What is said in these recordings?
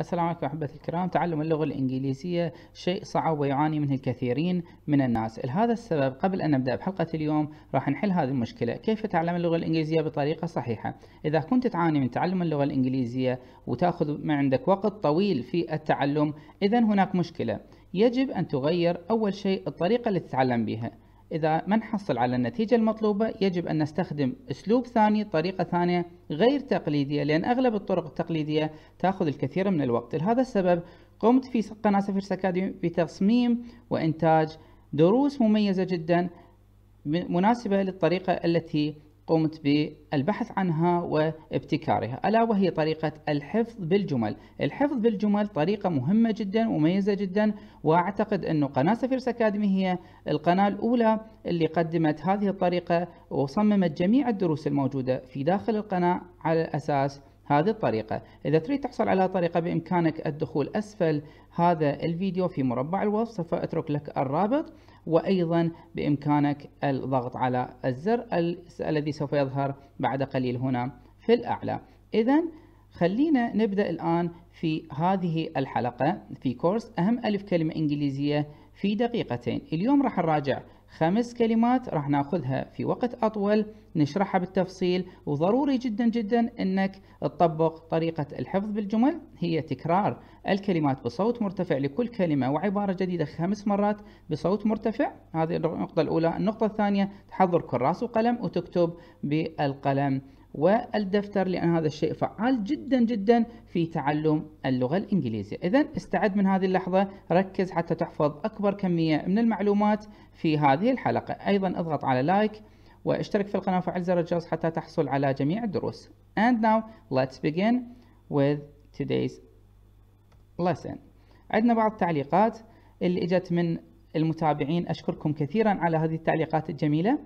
السلام عليكم أحبتي الكرام. تعلم اللغة الإنجليزية شيء صعب ويعاني منه الكثيرين من الناس. لهذا السبب قبل أن نبدأ بحلقة اليوم راح نحل هذه المشكلة. كيف تعلم اللغة الإنجليزية بطريقة صحيحة؟ إذا كنت تعاني من تعلم اللغة الإنجليزية وتأخذ من عندك وقت طويل في التعلم إذا هناك مشكلة. يجب أن تغير أول شيء الطريقة اللي تتعلم بها. إذا ما نحصل على النتيجة المطلوبة يجب أن نستخدم أسلوب ثاني طريقة ثانية غير تقليدية لأن أغلب الطرق التقليدية تأخذ الكثير من الوقت. لهذا السبب قمت في قناة سفيرس أكاديمي بتصميم وإنتاج دروس مميزة جدا مناسبة للطريقة التي قمت بالبحث عنها وابتكارها ألا وهي طريقة الحفظ بالجمل. الحفظ بالجمل طريقة مهمة جدا ومميزة جدا وأعتقد أن قناة سفيرس أكاديمي هي القناة الأولى اللي قدمت هذه الطريقة وصممت جميع الدروس الموجودة في داخل القناة على أساس هذه الطريقة. إذا تريد تحصل على طريقة بإمكانك الدخول أسفل هذا الفيديو في مربع الوصف سوف أترك لك الرابط وأيضا بإمكانك الضغط على الزر الذي سوف يظهر بعد قليل هنا في الأعلى. إذا خلينا نبدأ الآن في هذه الحلقة في كورس أهم ألف كلمة إنجليزية في دقيقتين. اليوم راح نراجع خمس كلمات راح ناخذها في وقت أطول نشرحها بالتفصيل. وضروري جدا جدا أنك تطبق طريقة الحفظ بالجمل هي تكرار الكلمات بصوت مرتفع لكل كلمة وعبارة جديدة خمس مرات بصوت مرتفع. هذه النقطة الأولى. النقطة الثانية تحضر كراس وقلم وتكتب بالقلم. والدفتر لأن هذا الشيء فعال جدا جدا في تعلم اللغة الإنجليزية. إذا استعد من هذه اللحظة ركز حتى تحفظ أكبر كمية من المعلومات في هذه الحلقة. أيضا اضغط على like واشترك في القناة وفعل زر الجرس حتى تحصل على جميع الدروس. And now let's begin with today's lesson. عندنا بعض التعليقات اللي إجت من المتابعين. أشكركم كثيرا على هذه التعليقات الجميلة.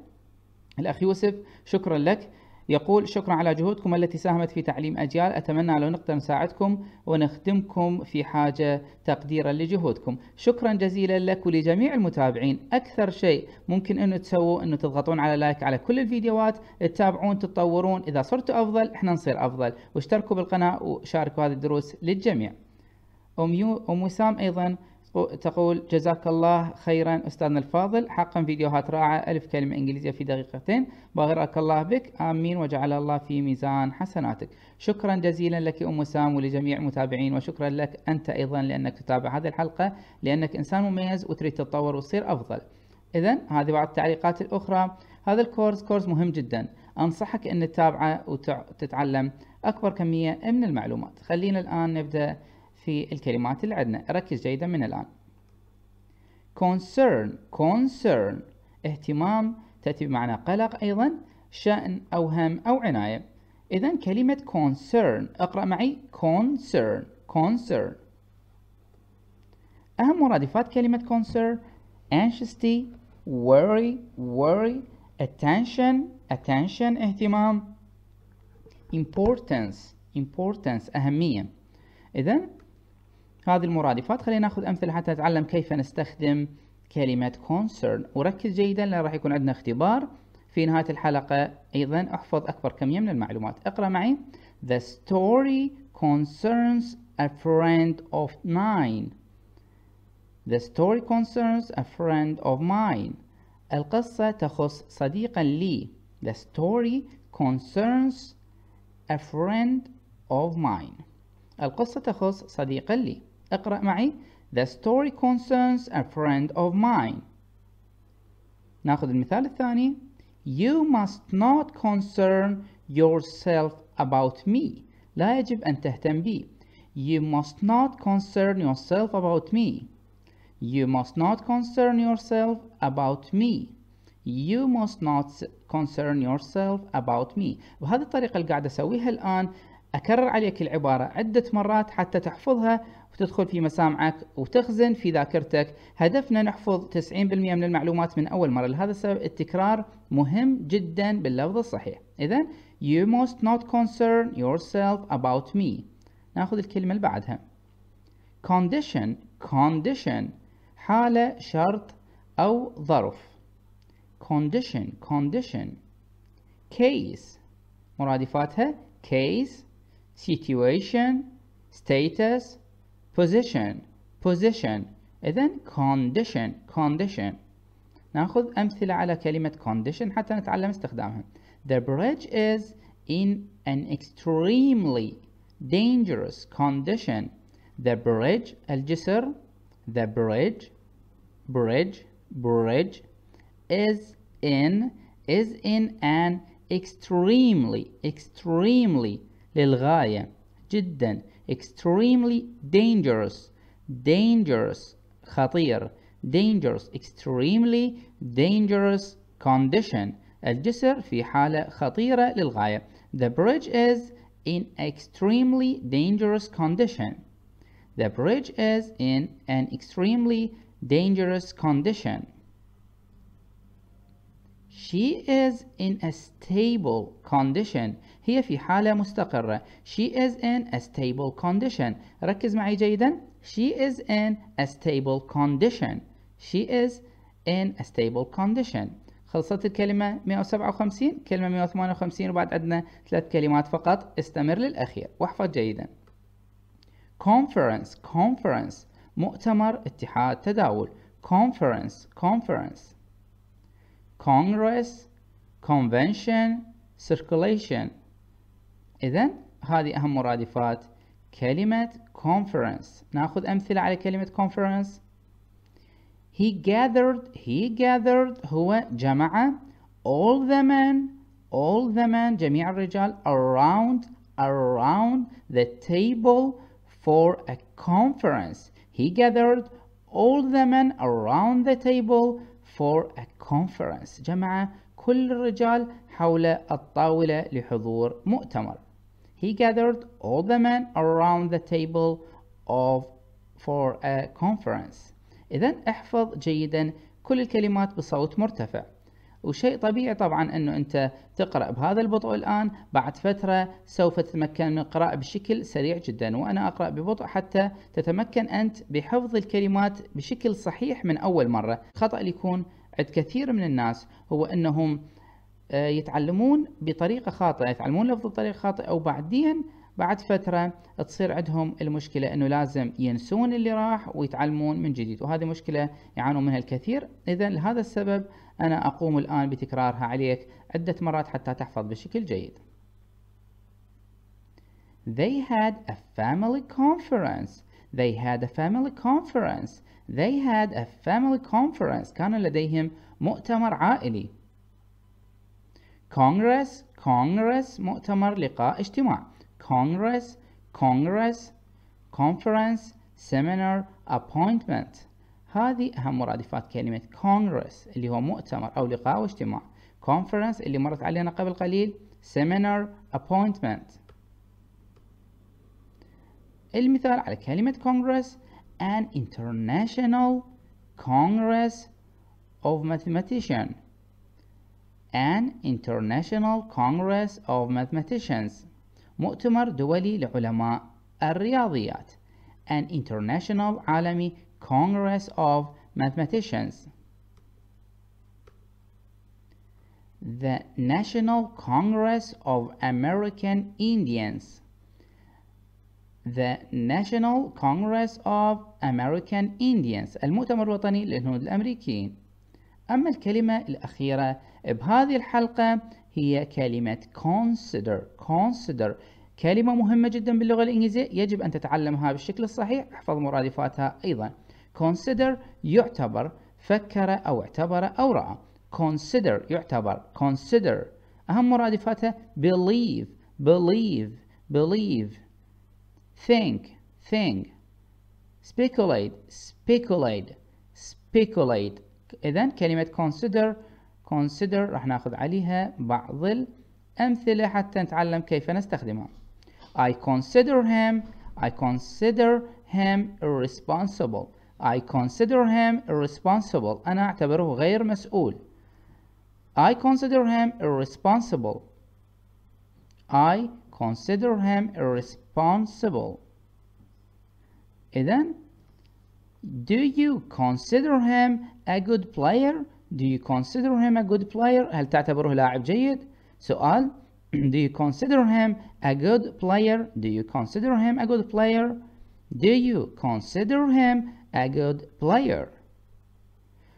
الأخ يوسف شكرا لك. يقول شكرا على جهودكم التي ساهمت في تعليم أجيال. أتمنى لو نقدر نساعدكم ونخدمكم في حاجة تقديرا لجهودكم. شكرا جزيلا لك ولجميع المتابعين. أكثر شيء ممكن أنه تسووا أنه تضغطون على like على كل الفيديوهات تتابعون تتطورون. إذا صرتوا أفضل إحنا نصير أفضل. واشتركوا بالقناة وشاركوا هذه الدروس للجميع. أم وسام أيضا تقول جزاك الله خيرا أستاذنا الفاضل. حقا فيديوهات رائعة ألف كلمة إنجليزية في دقيقتين. بارك الله بك. آمين. وجعل الله في ميزان حسناتك. شكرا جزيلا لك أم سام ولجميع المتابعين وشكرا لك أنت أيضا لأنك تتابع هذه الحلقة لأنك إنسان مميز وتريد تتطور وتصير أفضل. إذا هذه بعض التعليقات الأخرى. هذا الكورس كورس مهم جدا. أنصحك أن تتابعه وتتعلم أكبر كمية من المعلومات. خلينا الآن نبدأ في الكلمات اللي عندنا. ركز جيدا من الآن. Concern concern. اهتمام تأتي بمعنى قلق أيضا شأن أو هم أو عناية. إذا كلمة concern اقرأ معي. concern concern. أهم مرادفات كلمة concern anxiety worry worry. Attention attention اهتمام. Importance importance أهمية. إذا هذه المرادفات خلينا ناخذ أمثلة حتى نتعلم كيف نستخدم كلمة concern. وركز جيدا لأن راح يكون عندنا اختبار. في نهاية الحلقة أيضا أحفظ أكبر كمية من المعلومات. اقرأ معي. The story concerns a friend of mine. The story concerns a friend of mine. القصة تخص صديقا لي. The story concerns a friend of mine. القصة تخص صديقا لي. اقرأ معي The story concerns a friend of mine ناخذ المثال الثاني You must not concern yourself about me لا يجب أن تهتم بي You must not concern yourself about me You must not concern yourself about me You must not concern yourself about me وهذه الطريقة اللي قاعد أسويها الآن أكرر عليك العبارة عدة مرات حتى تحفظها وتدخل في مسامعك وتخزن في ذاكرتك. هدفنا نحفظ 90% من المعلومات من أول مرة. لهذا السبب التكرار مهم جدا باللفظ الصحيح. إذا you must not concern yourself about me. ناخذ الكلمة اللي بعدها. Condition condition حالة شرط أو ظرف. Condition condition. Case مرادفاتها case. situation status position position إذن condition condition ناخذ أمثلة على كلمة condition حتى نتعلم استخدامها The bridge is in an extremely dangerous condition The bridge الجسر The bridge bridge bridge is in is in an extremely extremely للغاية جدا extremely dangerous dangerous خطير dangerous extremely dangerous condition الجسر في حالة خطيرة للغاية the bridge is in extremely dangerous condition the bridge is in an extremely dangerous condition She is in a stable condition هي في حالة مستقرة She is in a stable condition ركز معي جيدا She is in a stable condition She is in a stable condition خلصت الكلمة 157 كلمة 158 وبعد عندنا ثلاث كلمات فقط استمر للأخير واحفظ جيدا conference conference مؤتمر اتحاد تداول conference conference congress convention circulation إذا هذه أهم مرادفات كلمة conference نأخذ أمثلة على كلمة conference he gathered he gathered هو جمع all the men all the men جميع الرجال around around the table for a conference he gathered all the men around the table for a conference جمع كل الرجال حول الطاولة لحضور مؤتمر He gathered all the men around the table of for a conference إذا احفظ جيدا كل الكلمات بصوت مرتفع وشيء طبيعي طبعا إنه أنت تقرأ بهذا البطء الآن. بعد فترة سوف تتمكن من القراءة بشكل سريع جدا وأنا أقرأ ببطء حتى تتمكن أنت بحفظ الكلمات بشكل صحيح من أول مرة. خطأ اللي يكون عند كثير من الناس هو إنهم آه، يتعلمون بطريقة خاطئة يتعلمون لفظ بطريقة خاطئة أو بعدين بعد فترة تصير عندهم المشكلة أنه لازم ينسون اللي راح ويتعلمون من جديد وهذه مشكلة يعانون منها الكثير. إذا لهذا السبب أنا أقوم الآن بتكرارها عليك عدة مرات حتى تحفظ بشكل جيد. They had a family conference. They had a family conference. They had a family conference. كان لديهم مؤتمر عائلي. Congress Congress مؤتمر لقاء اجتماع. Congress Congress Conference Seminar Appointment هذه أهم مرادفات كلمة Congress اللي هو مؤتمر أو لقاء واجتماع Conference اللي مرت علينا قبل قليل Seminar Appointment المثال على كلمة Congress An International Congress of Mathematicians An International Congress of Mathematicians مؤتمر دولي لعلماء الرياضيات An International عالمي Congress of Mathematicians The National Congress of American Indians The National Congress of American Indians المؤتمر الوطني للهنود الأمريكيين أما الكلمة الأخيرة بهذه الحلقة هي كلمة consider. consider كلمة مهمة جدا باللغة الإنجليزية. يجب أن تتعلمها بالشكل الصحيح. احفظ مرادفاتها أيضا. consider يعتبر فكر أو اعتبر أو رأى. consider يعتبر consider. أهم مرادفاتها believe. believe. believe. think. think. speculate. speculate. speculate. إذا كلمة consider consider راح ناخذ عليها بعض الأمثلة حتى نتعلم كيف نستخدمها I consider him I consider him irresponsible I consider him irresponsible أنا أعتبره غير مسؤول I consider him irresponsible I consider him irresponsible إذن Do you consider him a good player? Do you consider him a good player? هل تعتبره لاعب جيد؟ سؤال Do you consider him a good player? Do you consider him a good player? Do you consider him a good player?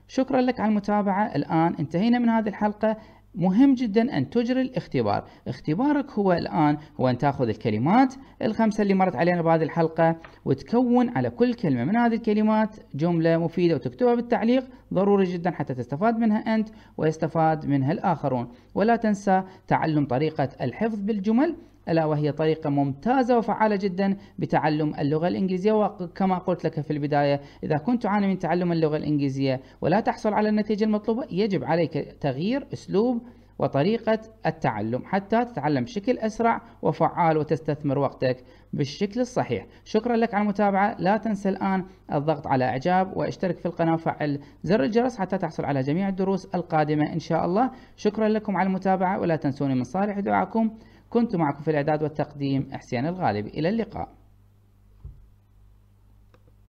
شكرا لك على المتابعة الآن انتهينا من هذه الحلقة مهم جدا أن تجري الاختبار. اختبارك هو الآن هو أن تأخذ الكلمات الخمسة اللي مرت علينا بهذه الحلقة وتكون على كل كلمة. من هذه الكلمات جملة مفيدة وتكتبها بالتعليق ضروري جدا حتى تستفاد منها أنت ويستفاد منها الآخرون. ولا تنسى تعلم طريقة الحفظ بالجمل ألا وهي طريقة ممتازة وفعالة جدا بتعلم اللغة الإنجليزية وكما قلت لك في البداية إذا كنت تعاني من تعلم اللغة الإنجليزية ولا تحصل على النتيجة المطلوبة يجب عليك تغيير أسلوب وطريقة التعلم حتى تتعلم بشكل أسرع وفعال وتستثمر وقتك بالشكل الصحيح. شكرا لك على المتابعة. لا تنسى الآن الضغط على إعجاب واشترك في القناة وفعل زر الجرس حتى تحصل على جميع الدروس القادمة إن شاء الله. شكرا لكم على المتابعة ولا تنسوني من صالح دعاكم. كنت معكم في الإعداد والتقديم حسين الغالبي. إلى اللقاء.